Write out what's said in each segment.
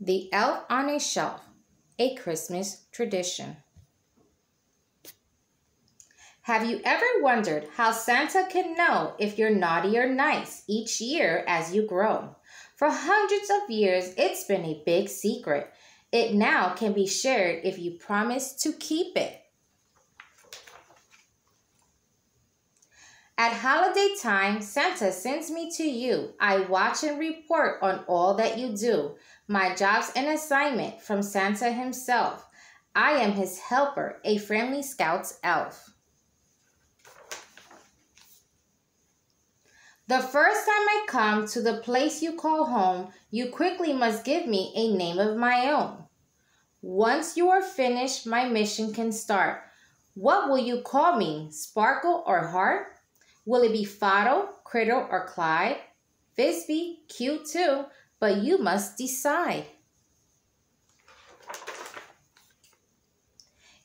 The Elf on a Shelf, a Christmas tradition. Have you ever wondered how Santa can know if you're naughty or nice each year as you grow? For hundreds of years, it's been a big secret. It now can be shared if you promise to keep it. At holiday time, Santa sends me to you. I watch and report on all that you do. My job's an assignment from Santa himself. I am his helper, a friendly scout's elf. The first time I come to the place you call home, you quickly must give me a name of my own. Once you are finished, my mission can start. What will you call me, Sparkle or Heart? Will it be Fido, Critter, or Clyde? Frisbee, cute too, but you must decide.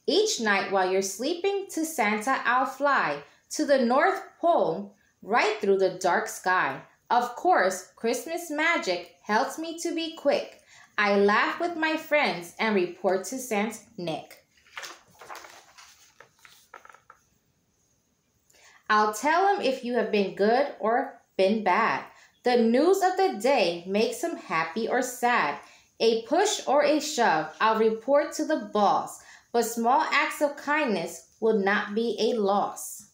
Each night while you're sleeping to Santa, I'll fly to the North Pole, right through the dark sky. Of course, Christmas magic helps me to be quick. I laugh with my friends and report to Saint Nick. I'll tell him if you have been good or been bad. The news of the day makes him happy or sad. A push or a shove, I'll report to the boss, but small acts of kindness will not be a loss.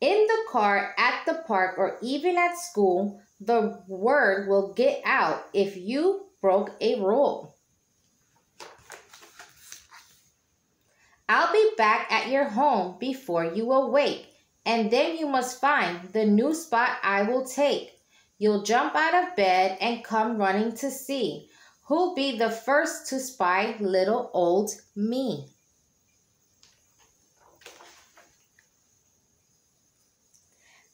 In the car, at the park, or even at school, the word will get out if you broke a rule. I'll be back at your home before you awake and then you must find the new spot I will take. You'll jump out of bed and come running to see who'll be the first to spy little old me.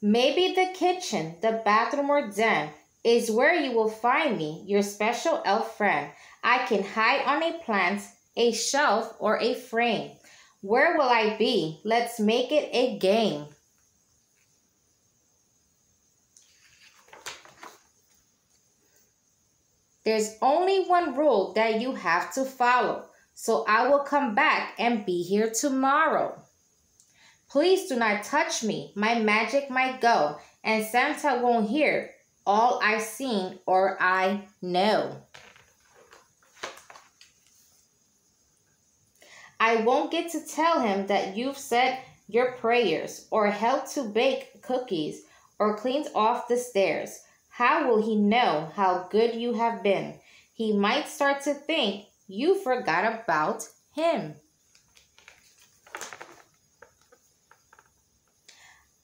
Maybe the kitchen, the bathroom, or den is where you will find me, your special elf friend. I can hide on a plant, a shelf, or a frame. Where will I be? Let's make it a game. There's only one rule that you have to follow, so I will come back and be here tomorrow. Please do not touch me. My magic might go, and Santa won't hear all I've seen or I know. I won't get to tell him that you've said your prayers or helped to bake cookies or cleaned off the stairs. How will he know how good you have been? He might start to think you forgot about him.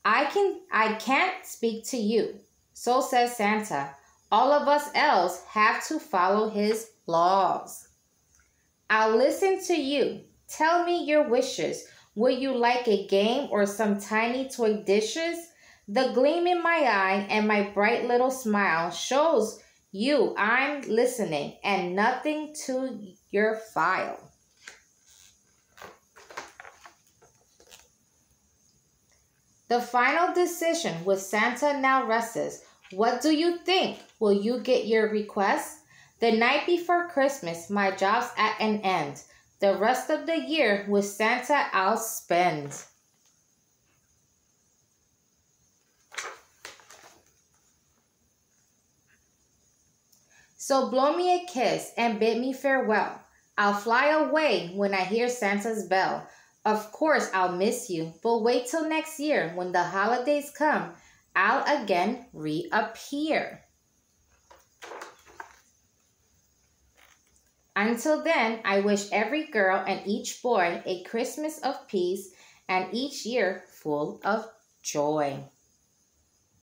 I can I can't speak to you. So says Santa. All of us else have to follow his laws. I'll listen to you. Tell me your wishes. Would you like a game or some tiny toy dishes? The gleam in my eye and my bright little smile shows you I'm listening and nothing to your file. The final decision with Santa now rests. What do you think? Will you get your request? The night before Christmas, my job's at an end. The rest of the year with Santa I'll spend. So blow me a kiss and bid me farewell. I'll fly away when I hear Santa's bell. Of course, I'll miss you, but wait till next year when the holidays come. I'll again reappear. Until then, I wish every girl and each boy a Christmas of peace and each year full of joy.